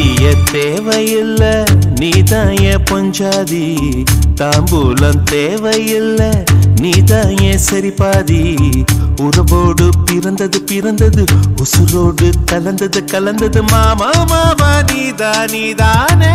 தாலிய தேவையில்ல நீதான் ஏன் பொஞ்சாதி. தாம்பூலம் தேவையில்ல நீதான் என் சரிபாதி. உறவோடு பிறந்தது பிறந்தது உசுரோடு கலந்தது கலந்தது. மாமா மாமா நீதா நீதானே.